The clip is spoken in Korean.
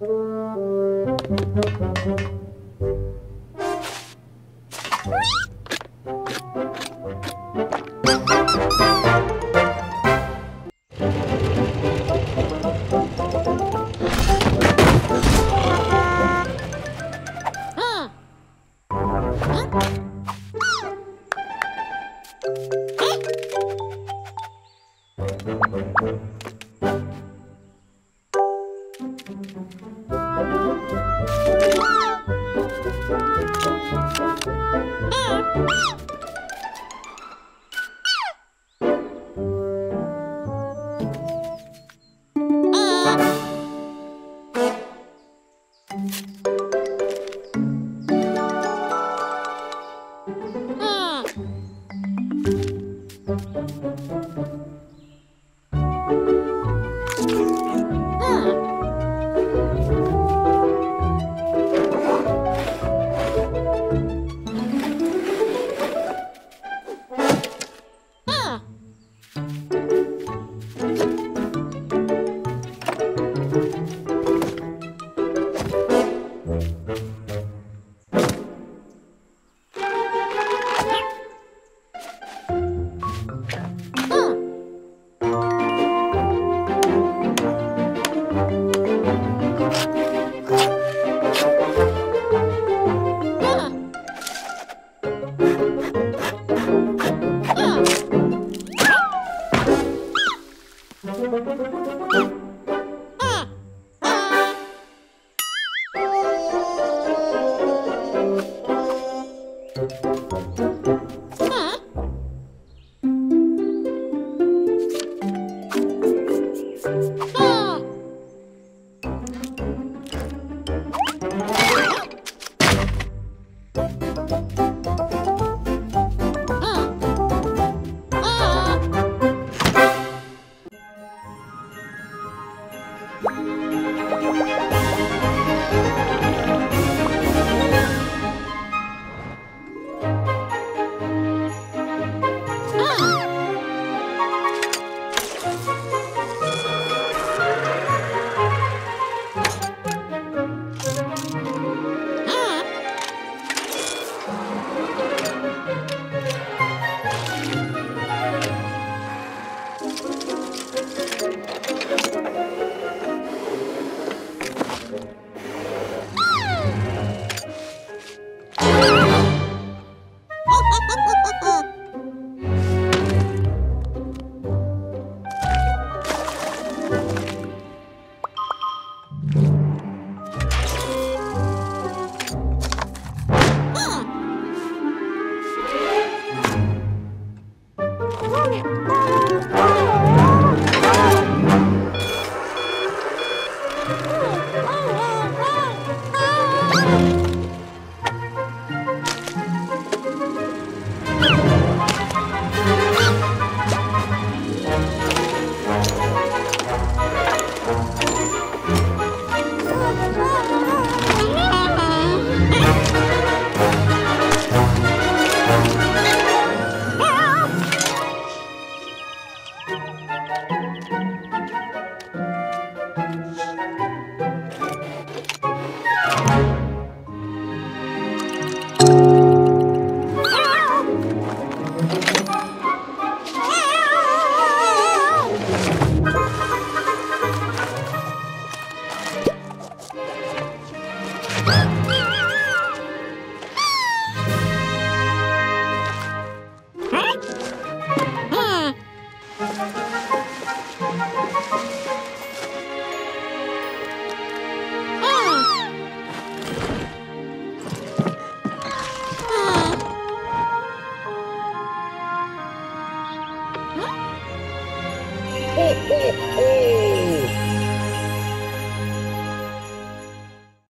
What? Oh!